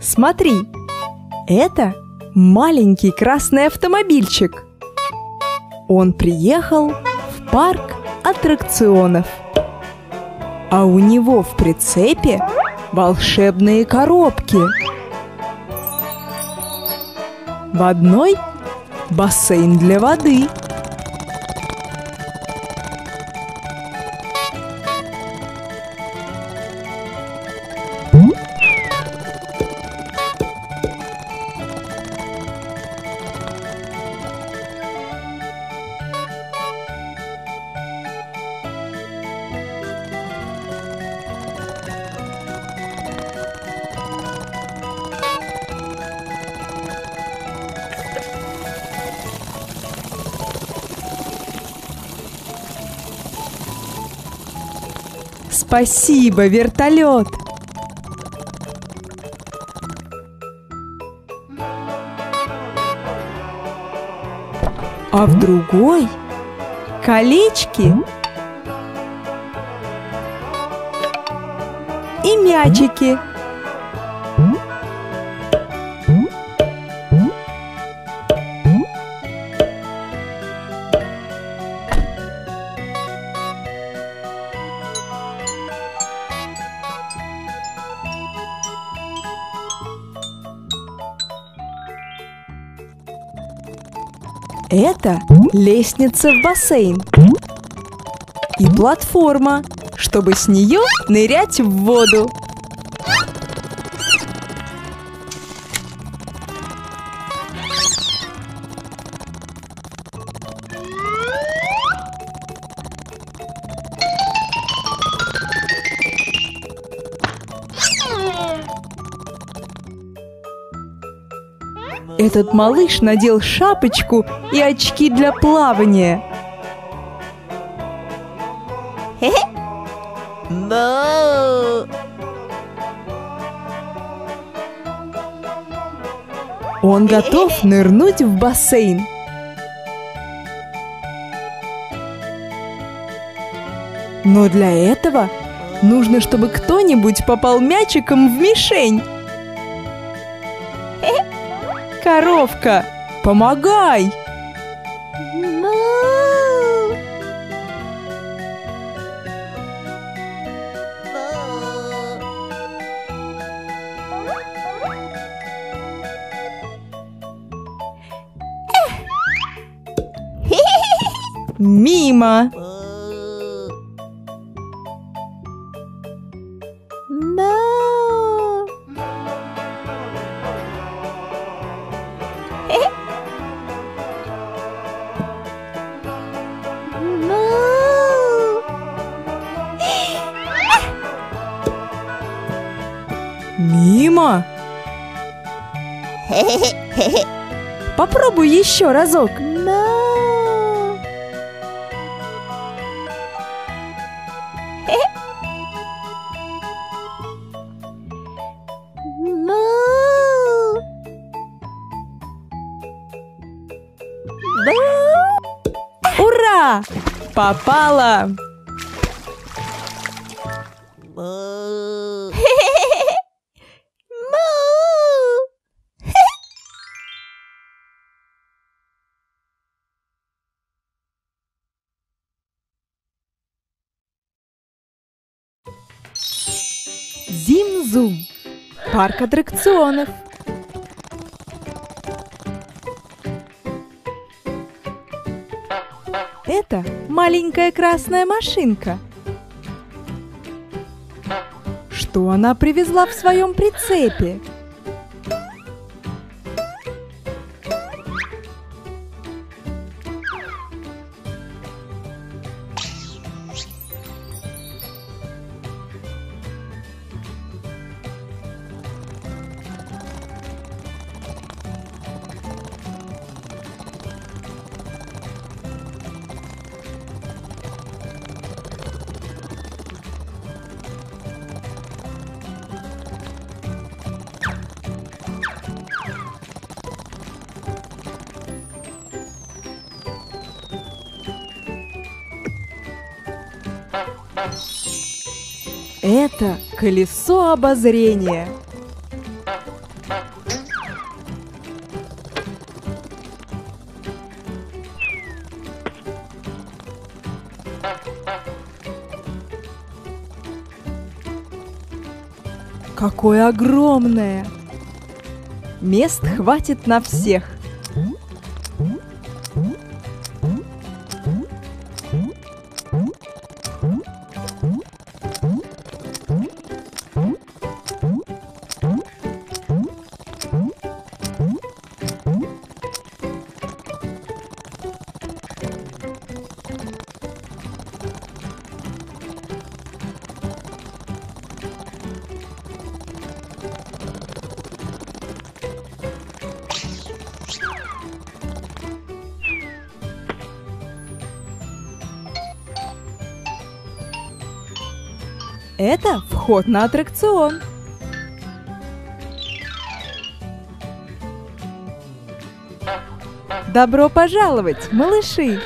Смотри, это маленький красный автомобильчик. Он приехал в парк аттракционов. А у него в прицепе волшебные коробки. В одной бассейн для воды – Спасибо, вертолет! А в другой колечки и мячики. Это лестница в бассейн. И платформа, чтобы с нее нырять в воду. Этот малыш надел шапочку и очки для плавания. Он готов нырнуть в бассейн. Но для этого нужно, чтобы кто-нибудь попал мячиком в мишень. Коровка, помогай! Мимо! Еще разок. Ура! Попала! Парк аттракционов. Это маленькая красная машинка. Что она привезла в своем прицепе? Колесо обозрения. Какое огромное! Мест хватит на всех. Это вход на аттракцион. Добро пожаловать, малыши!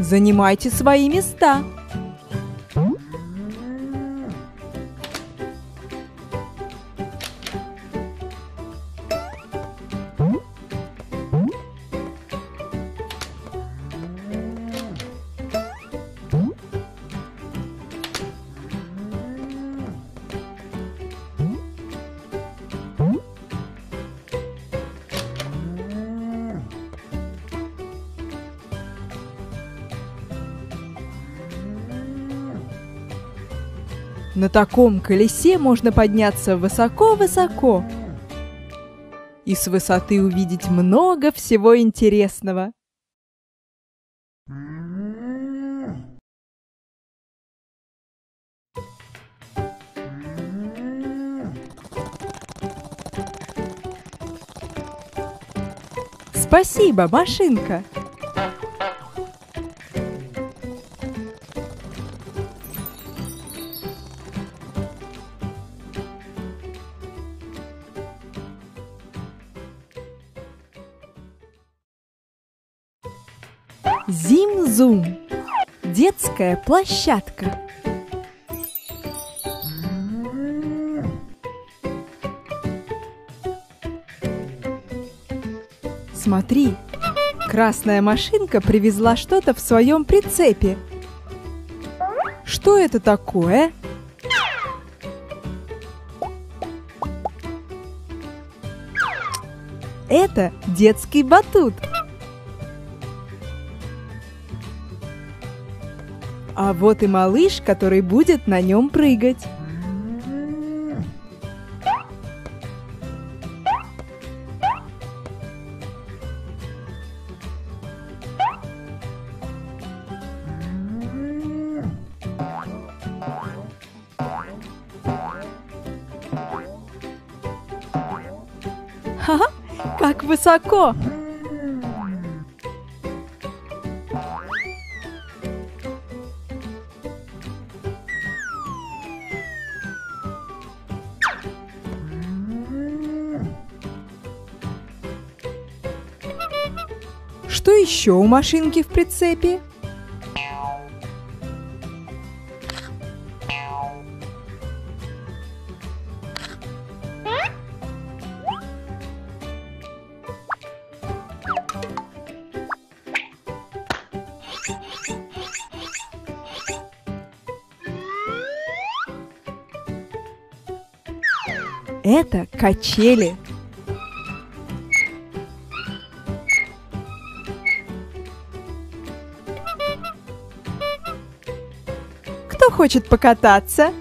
Занимайте свои места. На таком колесе можно подняться высоко-высоко и с высоты увидеть много всего интересного. Спасибо, машинка! Зим-зум. Детская площадка. Смотри, красная машинка привезла что-то в своем прицепе. Что это такое? Это детский батут. А вот и малыш, который будет на нем прыгать. Ха-ха, как высоко! Еще у машинки в прицепе? Это качели. Хочет покататься?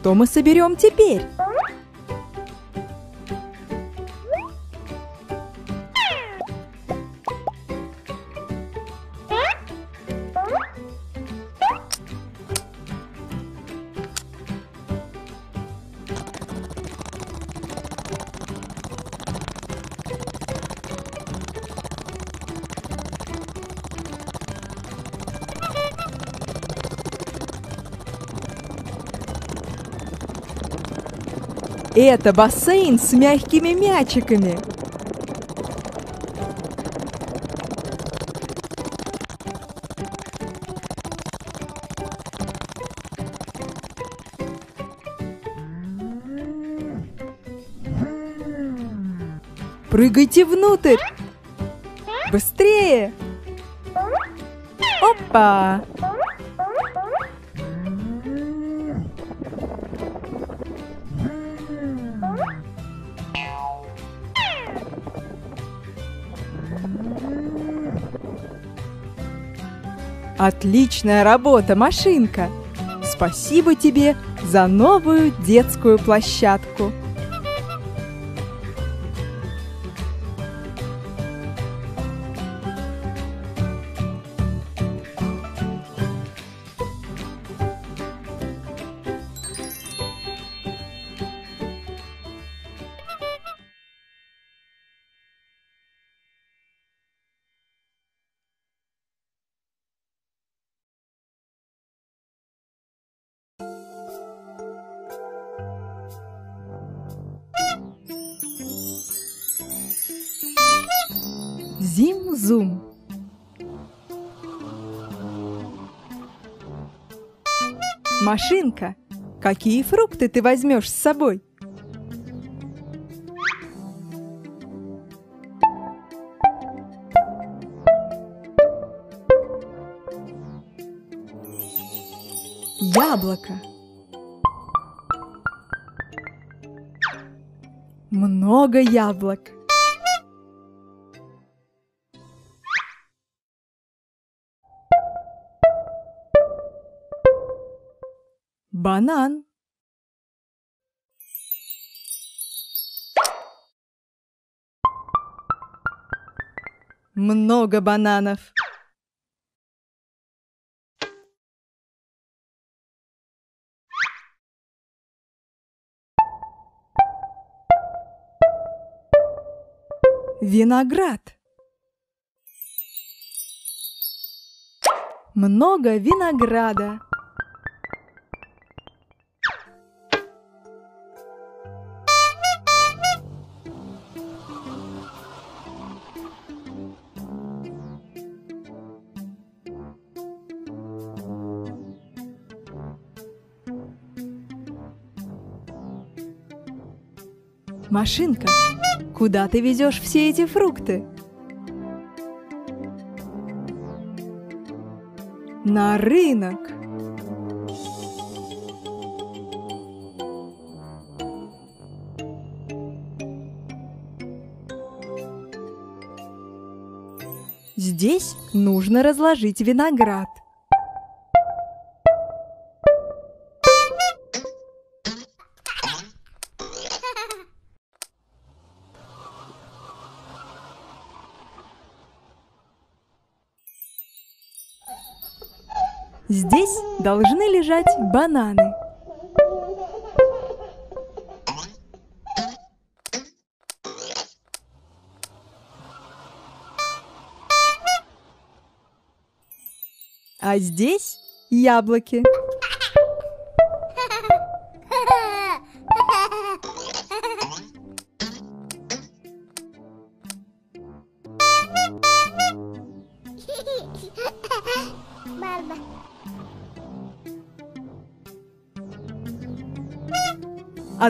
Что мы соберем теперь? Это бассейн с мягкими мячиками. Прыгайте внутрь! Быстрее! Опа! Отличная работа, машинка! Спасибо тебе за новую детскую площадку. Машинка, какие фрукты ты возьмешь с собой? Яблоко. Много яблок. Банан. Много бананов. Виноград. Много винограда. Машинка, куда ты везешь все эти фрукты? На рынок. Здесь нужно разложить виноград. Должны лежать бананы. А здесь яблоки.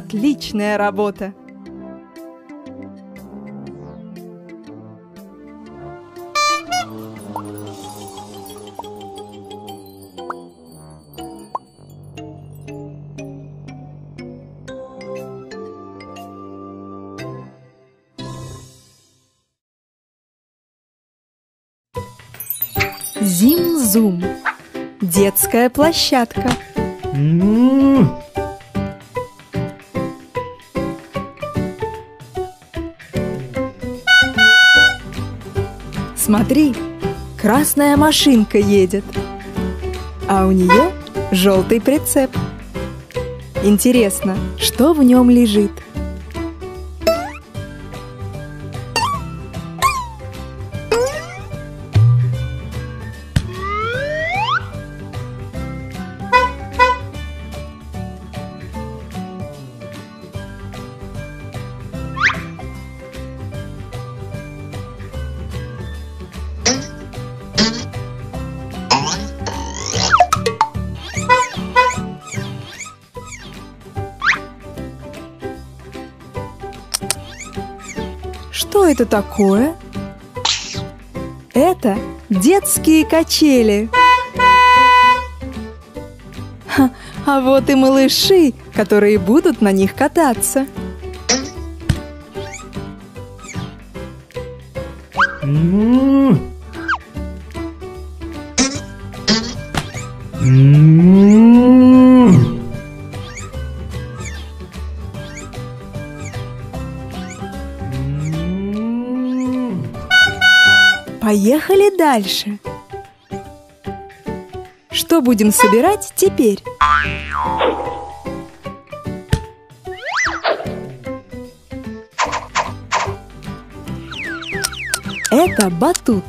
Отличная работа! Зим-зум. Детская площадка. Смотри, красная машинка едет, а у нее желтый прицеп. Интересно, что в нем лежит? Это такое? Это детские качели. Ха, а вот и малыши, которые будут на них кататься. Поехали дальше. Что будем собирать теперь? Это батут.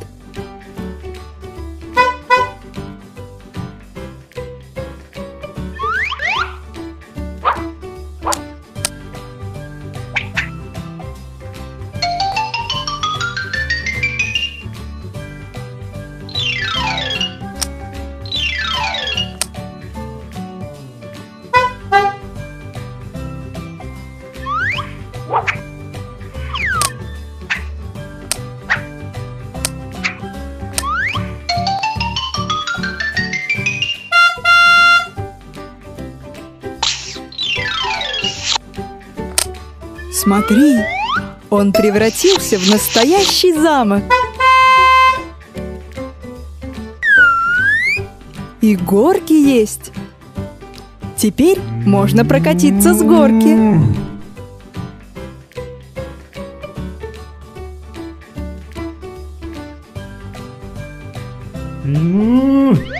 Смотри, он превратился в настоящий замок. И горки есть. Теперь можно прокатиться с горки. А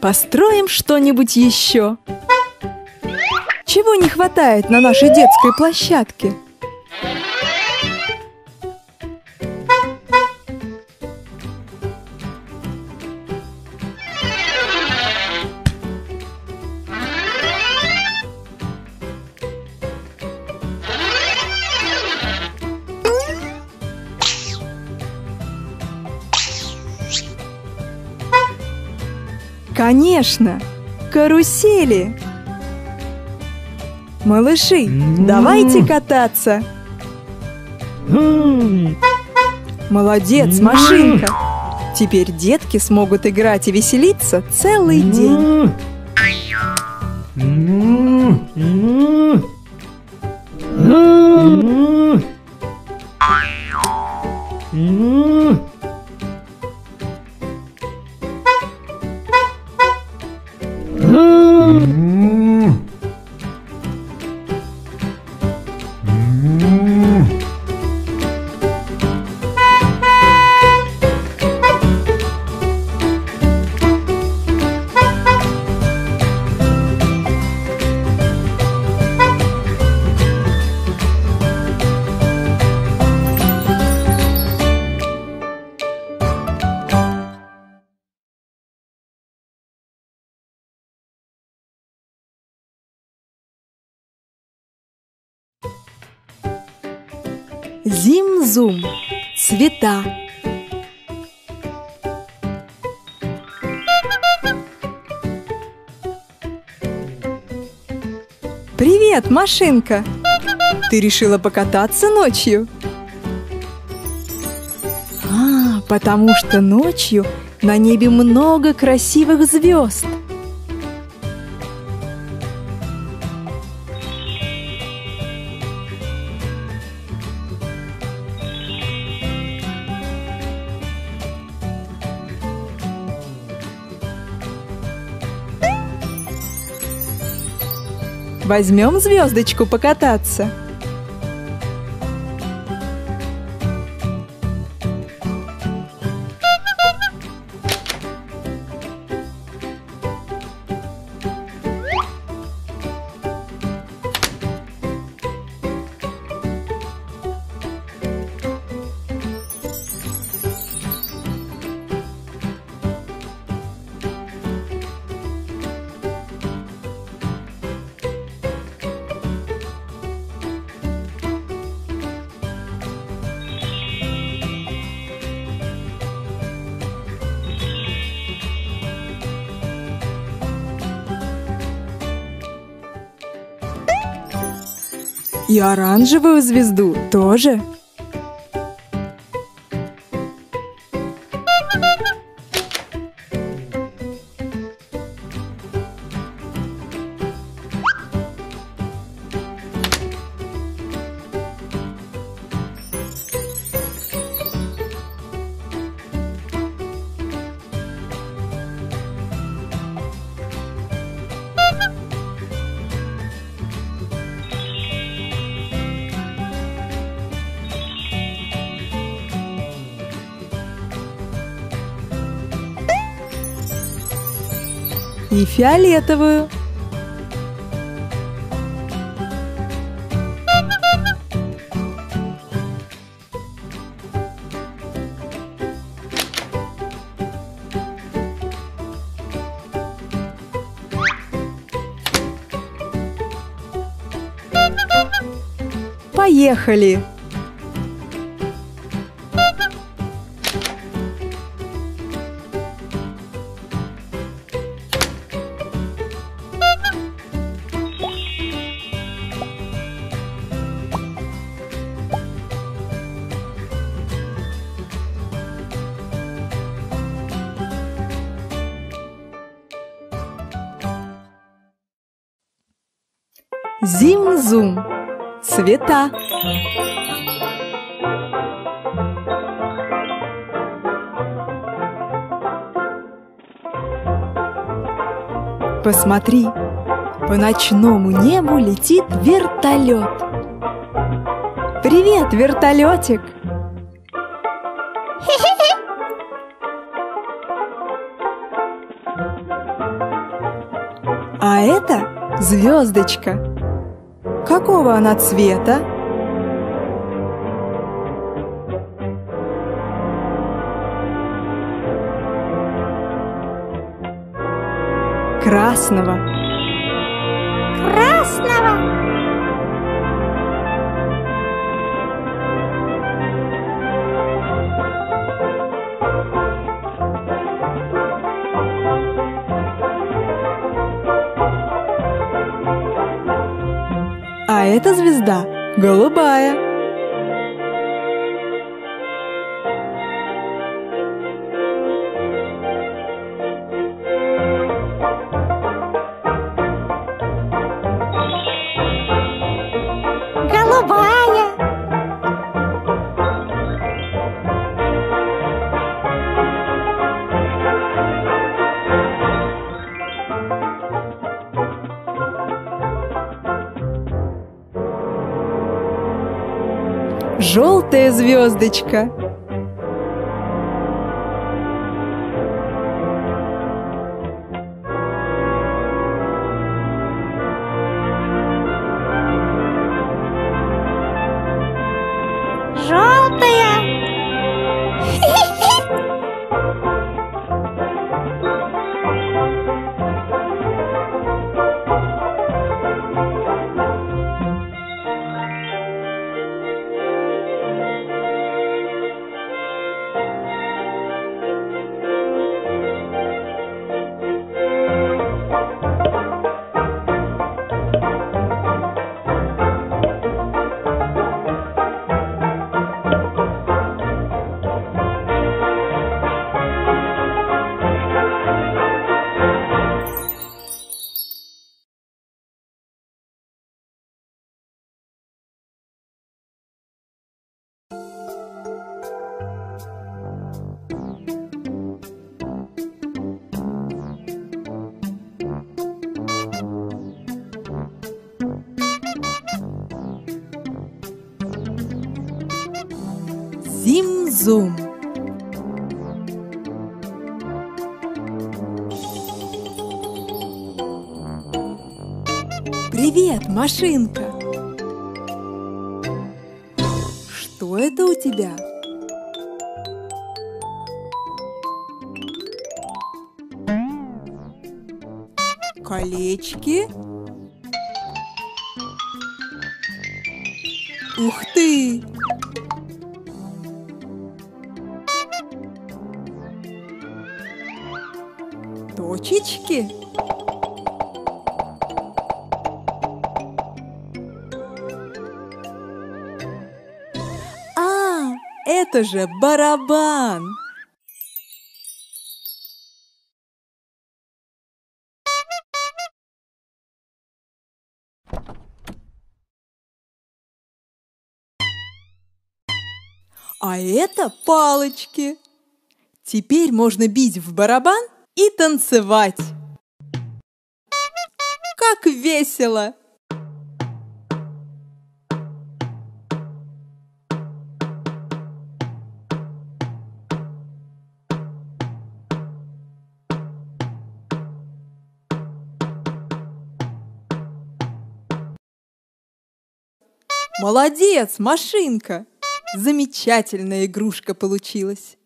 построим что-нибудь еще. Чего не хватает на нашей детской площадке? Конечно, карусели. Малыши, давайте кататься. Молодец, машинка. Теперь детки смогут играть и веселиться целый день. Зим-зум. Цвета. Привет, машинка! Ты решила покататься ночью? А, потому что ночью на небе много красивых звезд. Возьмем звездочку покататься. И оранжевую звезду тоже. И фиолетовую. Поехали! Цвета. Посмотри, по ночному небу летит вертолет. Привет, вертолетик! А это звездочка. Какого она цвета? Красного. Эта звезда. Голубая. Желтая звездочка. Машинка. Что это у тебя? Колечки? Ух ты! Точечки? Это же барабан! А это палочки. Теперь можно бить в барабан и танцевать. Как весело! Молодец, машинка! Замечательная игрушка получилась.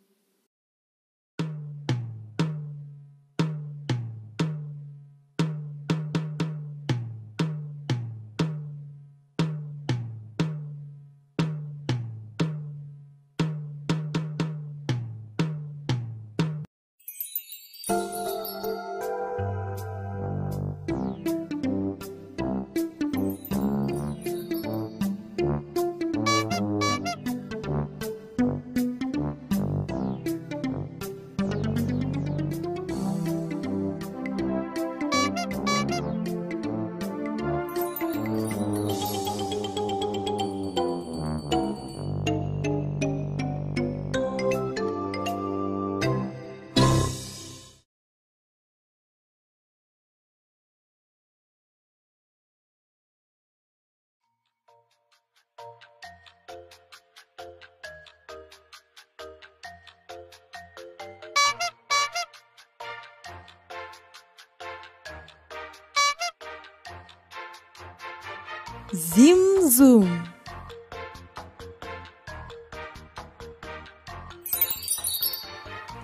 Зим-зум.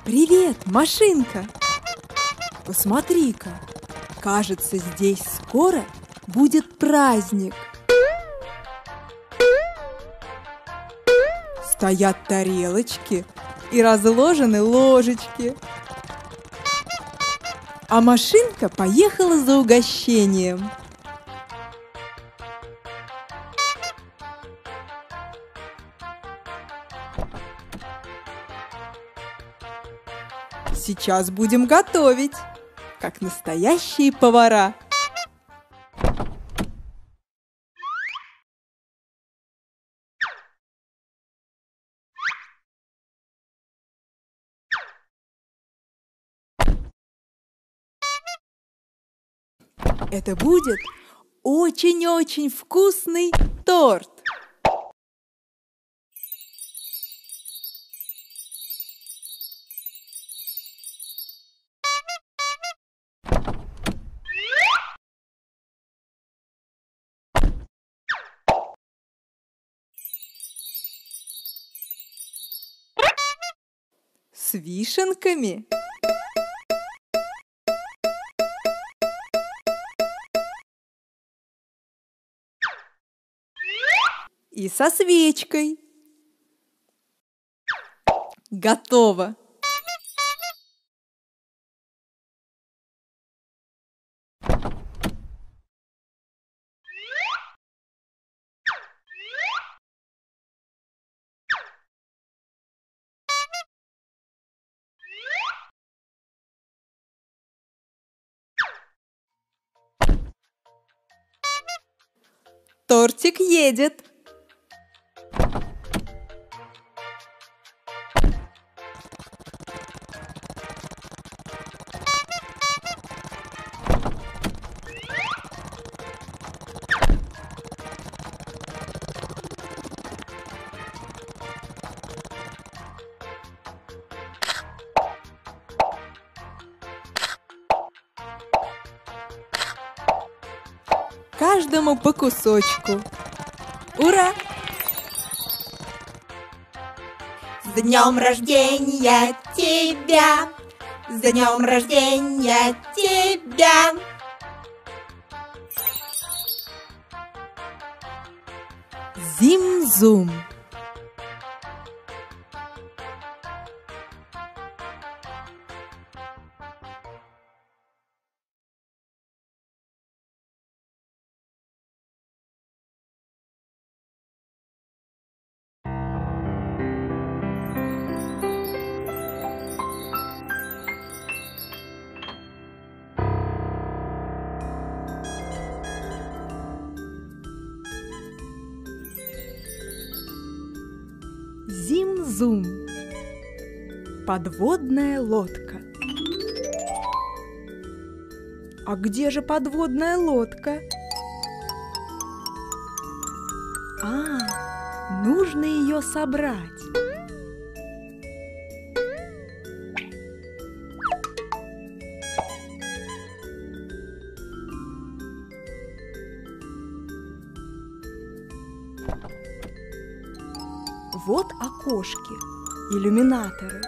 Привет, машинка! Посмотри-ка, кажется, здесь скоро будет праздник. Стоят тарелочки и разложены ложечки. А машинка поехала за угощением. Сейчас будем готовить, как настоящие повара. Это будет очень-очень вкусный торт. С вишенками. И со свечкой. Готово. Тортик едет. Каждому по кусочку. Ура! С днем рождения тебя! С днем рождения тебя! Зим-зум. Зим-зум. Подводная лодка. А где же подводная лодка? А, нужно ее собрать. Иллюминаторы.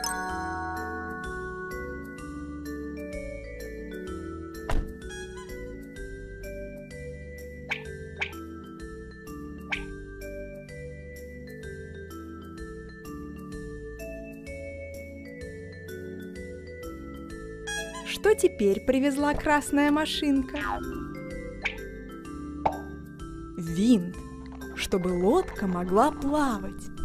Что теперь привезла красная машинка? Винт, чтобы лодка могла плавать.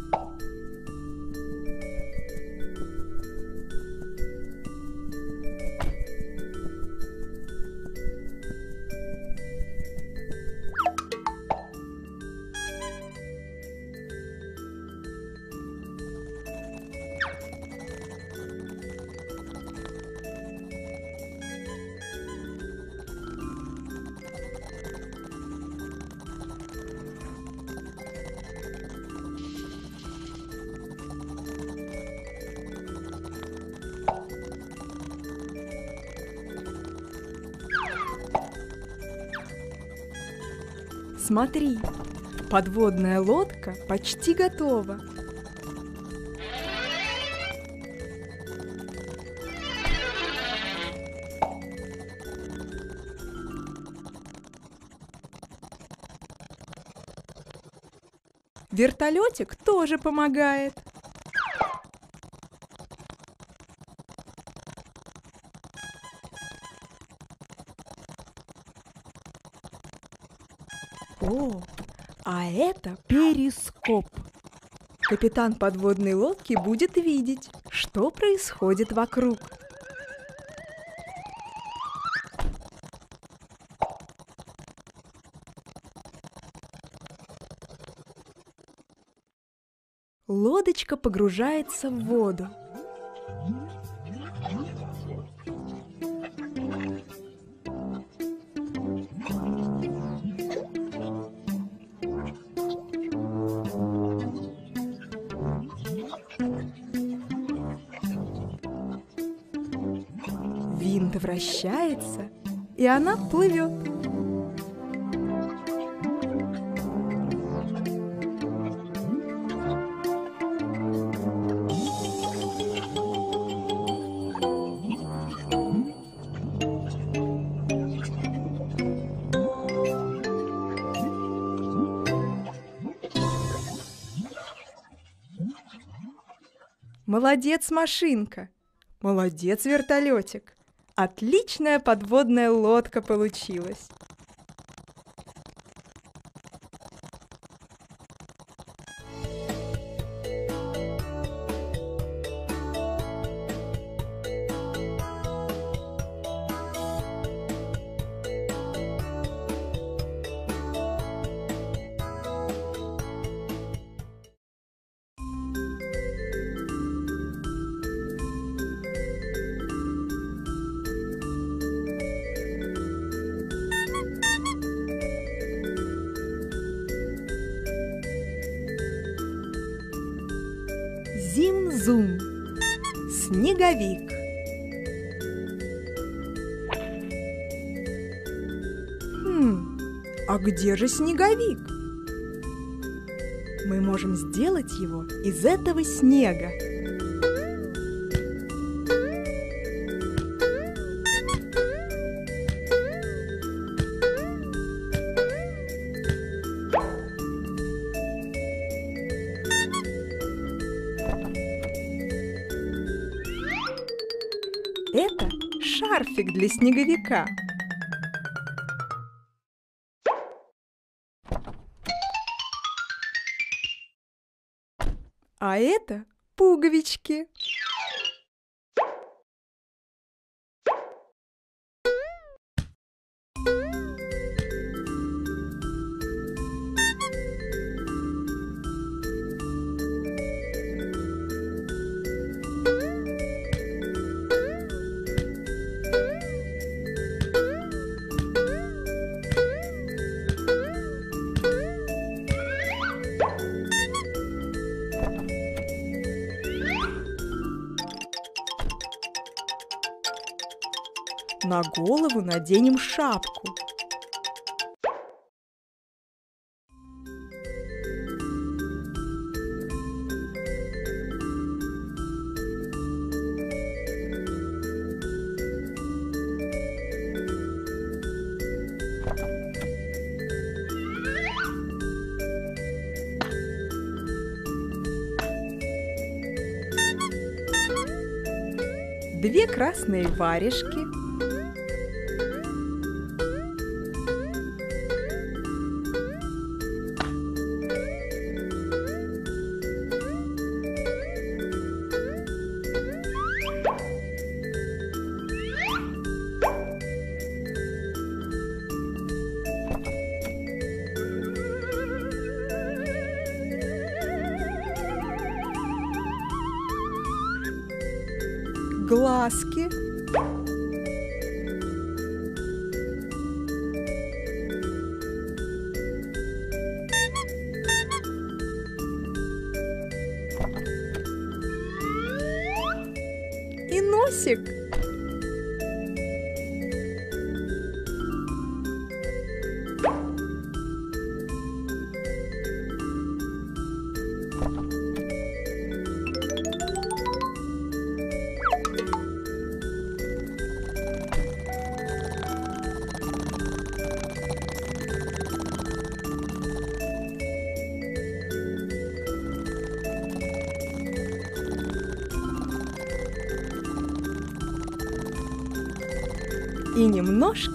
Смотри, подводная лодка почти готова. Вертолетик тоже помогает. Это перископ. Капитан подводной лодки будет видеть, что происходит вокруг. Лодочка погружается в воду. Вращается, и она плывет. Молодец, машинка! Молодец, вертолетик! Отличная подводная лодка получилась! Зим-зум. Снеговик. Хм, а где же снеговик? Мы можем сделать его из этого снега. Для снеговика. На голову наденем шапку. Две красные варежки. Глазки. И носик.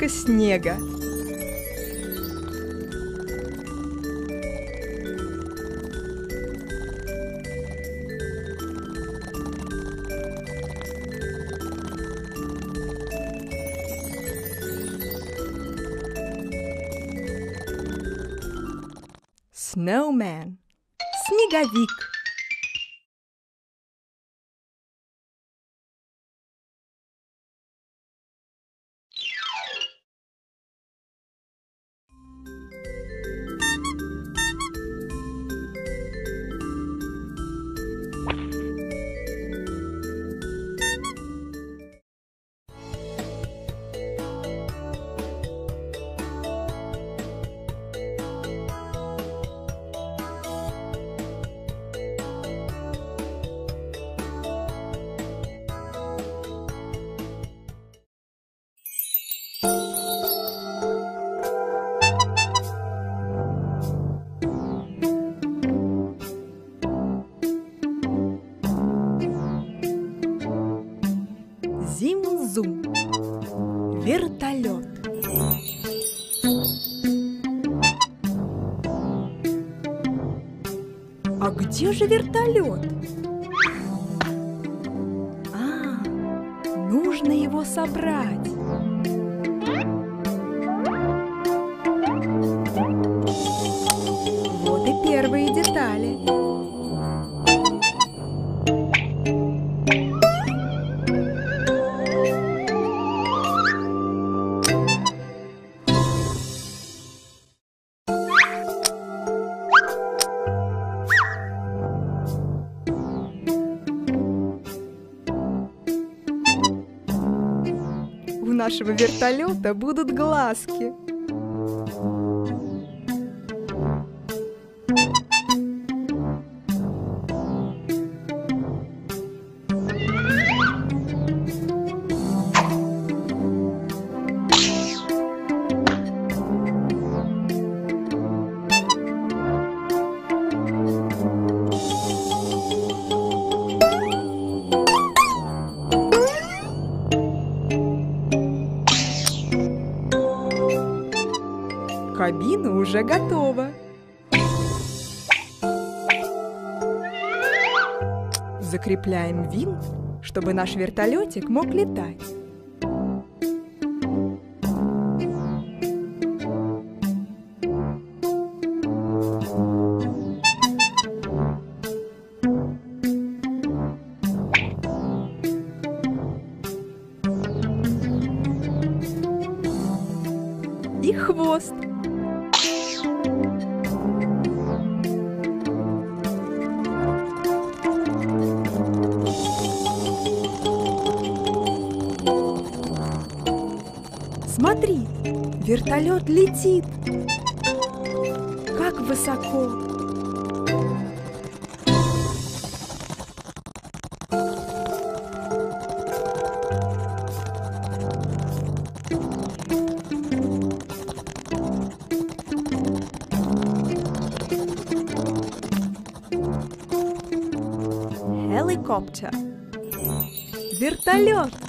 Снега. Же вертолет? Нашего вертолета будут глазки. Уже готова. Закрепляем винт, чтобы наш вертолетик мог летать. Смотри, вертолет летит. Как высоко. Helicopter. Вертолет.